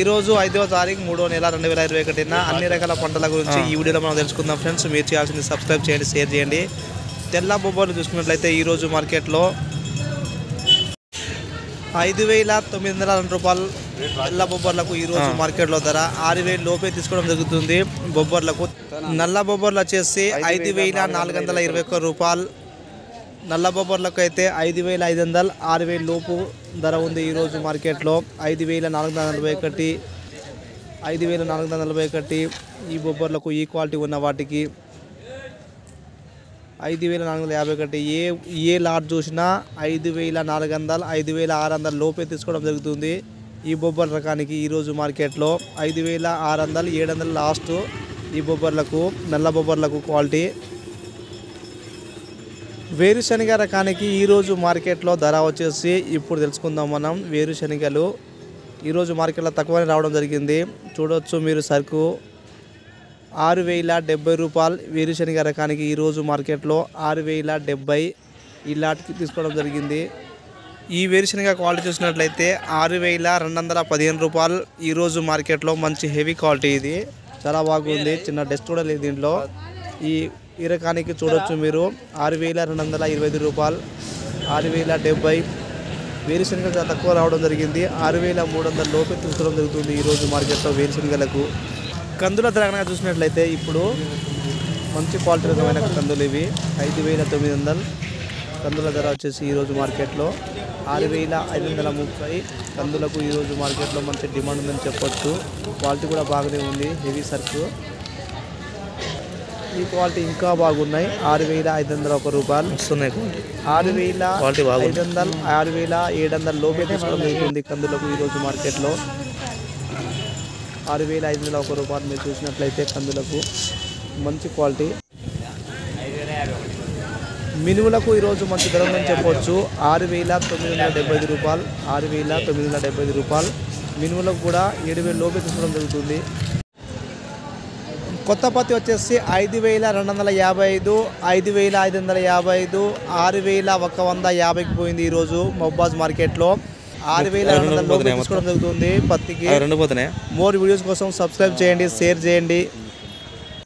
ఈరోజు ఐదవ తారీఖు మూడో నెల రెండు వేల ఇరవై ఒకటిన అన్ని రకాల పంటల గురించి ఈ వీడియోలో మనం తెలుసుకుందాం. ఫ్రెండ్స్ మీరు చేయాల్సింది సబ్స్క్రైబ్ చేయండి షేర్ చేయండి. తెల్ల బొబ్బర్లు చూసుకున్నట్లయితే ఈరోజు మార్కెట్లో ఐదు వేల తొమ్మిది వందల రెండు రూపాయలు తెల్ల బొబ్బర్లకు ఈరోజు మార్కెట్లో ధర. ఆరు వేలు లోపే తీసుకోవడం జరుగుతుంది బొబ్బర్లకు. నల్ల బొబ్బర్లు వచ్చేసి ఐదు వేల నాలుగు వందల ఇరవై ఒక్క రూపాయలు. నల్ల బొబ్బర్లకు అయితే ఐదు వేల ఐదు వందలు ఆరు వేల లోపు ధర ఉంది ఈరోజు మార్కెట్లో. ఐదు వేల నాలుగు వందల నలభై ఒకటి ఐదు వేల నాలుగు వందల నలభై ఒకటి ఈ బొబ్బర్లకు ఈ క్వాలిటీ ఉన్న వాటికి. ఐదు వేల నాలుగు వందల యాభై ఒకటి ఏ ఏ లాట్ చూసినా ఐదు వేల నాలుగు వందలు ఐదు వేల ఆరు వందల లోపే తీసుకోవడం జరుగుతుంది ఈ బొబ్బర్ రకానికి ఈరోజు మార్కెట్లో. ఐదు వేల ఆరు వందలు ఏడు వందలు లాస్ట్ ఈ బొబ్బర్లకు నల్ల బొబ్బర్లకు క్వాలిటీ. వేరుశనగ రకానికి ఈరోజు మార్కెట్లో ధర వచ్చేసి ఇప్పుడు తెలుసుకుందాం మనం. వేరుశనగలు ఈరోజు మార్కెట్లో తక్కువనే రావడం జరిగింది. చూడవచ్చు మీరు సరుకు. ఆరు వేల డెబ్బై రూపాయలు వేరుశనగ రకానికి ఈరోజు మార్కెట్లో ఆరు వేల డెబ్బై ఈ లాట్కి తీసుకోవడం జరిగింది. ఈ వేరుశనగ క్వాలిటీ చూసినట్లయితే ఆరు వేల రెండు వందల పదిహేను రూపాయలు ఈరోజు మార్కెట్లో మంచి హెవీ క్వాలిటీ ఇది. చాలా బాగుంది. చిన్న డస్ట్ కూడా లేదు దీంట్లో. ఈ ఈ రకానికి చూడొచ్చు మీరు. ఆరు వేల రెండు వందల ఇరవై ఐదు రూపాయలు. ఆరు వేల డెబ్బై. వేరుశనగ చాలా తక్కువ రావడం జరిగింది. ఆరు వేల మూడు వందల లోపే తీసుకోవడం జరుగుతుంది ఈరోజు మార్కెట్లో వేరుశనగలకు. కందుల ధర చూసినట్లయితే ఇప్పుడు మంచి క్వాలిటీ రకమైన కందులు ఇవి. ఐదు వేల తొమ్మిది వందలు. కందుల ధర వచ్చేసి ఈరోజు మార్కెట్లో ఆరు వేల ఐదు వందల ముప్పై. కందులకు ఈరోజు మార్కెట్లో మంచి డిమాండ్ ఉందని చెప్పొచ్చు. క్వాలిటీ కూడా బాగానే ఉంది. హెవీ సర్కు. ఈ క్వాలిటీ ఇంకా బాగున్నాయి. ఆరు వేల ఐదు వందల ఒక రూపాయలు వస్తున్నాయి ఆరు వేల క్వాలిటీ. ఐదు వందలు ఆరు వేల ఏడు వందల లోపే తీసుకోవడం జరుగుతుంది కందులకు ఈరోజు మార్కెట్లో. ఆరు వేల ఐదు వందల ఒక రూపాయలు మీరు చూసినట్లయితే కందులకు మంచి క్వాలిటీ. మినుములకు ఈరోజు మంచి ధర ఉందని చెప్పవచ్చు ఆరు వేల తొమ్మిది వందల డెబ్బై ఐదు రూపాయలు ఆరు వేల తొమ్మిది వందల డెబ్బై ఐదు రూపాయలు. మినుములకు కూడా ఏడు వేల లోపే తీసుకోవడం జరుగుతుంది. కొత్త పత్తి వచ్చేసి ఐదు వేల రెండు వందల యాభై ఐదు ఐదు వేల ఐదు వందల యాభై ఐదు ఆరు వేల ఒక వంద యాభైకి పోయింది ఈరోజు మొబ్బాజ్ మార్కెట్లో. ఆరు వేల రెండు వందల తీసుకోవడం జరుగుతుంది పత్తికి. రెండు పోతున్నాయా? మోర్ వీడియోస్ కోసం సబ్స్క్రైబ్ చేయండి షేర్ చేయండి.